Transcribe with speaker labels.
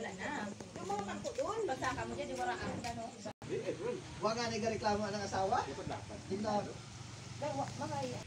Speaker 1: Wala na.
Speaker 2: Yung mga kampo doon,
Speaker 1: magsaka mo dyan, yung waraan ka, no?
Speaker 3: Huwag nga nagreklamo ng asawa?
Speaker 4: Dapat dapat. Hindi.
Speaker 2: Mga iyan.